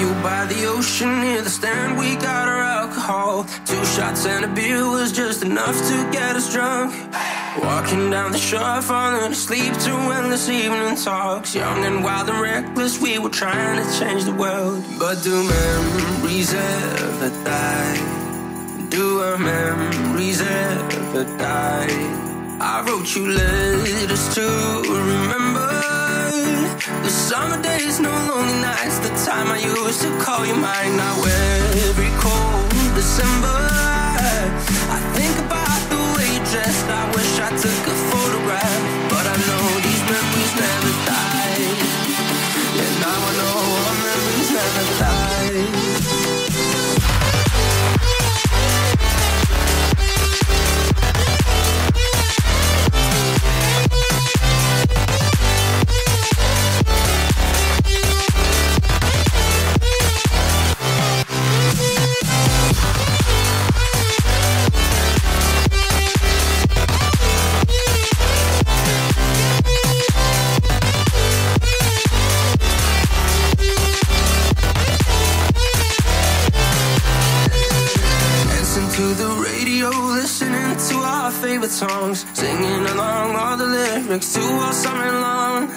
you by the ocean near the stand, we got our alcohol. Two shots and a beer was just enough to get us drunk. Walking down the shore, falling asleep to endless evening talks. Young and wild and reckless, we were trying to change the world. But do memories ever die? Do our memories ever die? I wrote you letters to remember the summer I used to call you mine. Now every the radio, listening to our favorite songs, singing along all the lyrics to all summer long.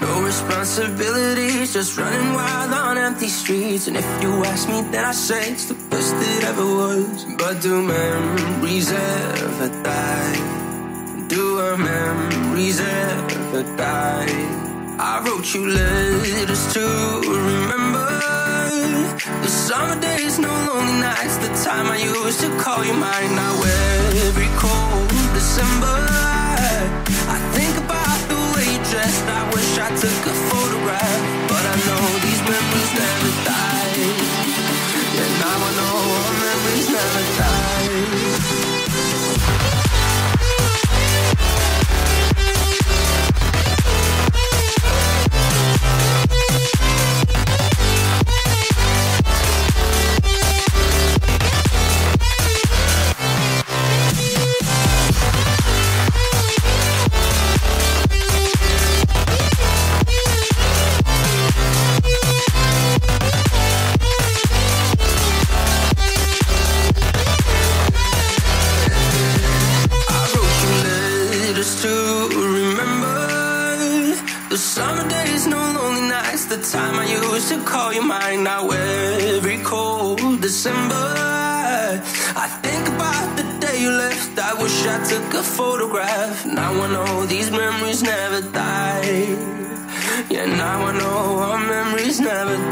No responsibilities, just running wild on empty streets. And if you ask me, then I say it's the best it ever was. But do memories ever die? Do our memories ever die? I wrote you letters to remember the summer days, no lonely nights. The time I used to call you mine. Now every cold December, I think about the way you dressed. I wish I took a photograph, but I know these memories never die. The summer days, no lonely nights. The time I used to call you mine. Now every cold December, I think about the day you left. I wish I took a photograph. Now I know these memories never die. Yeah, now I know our memories never die.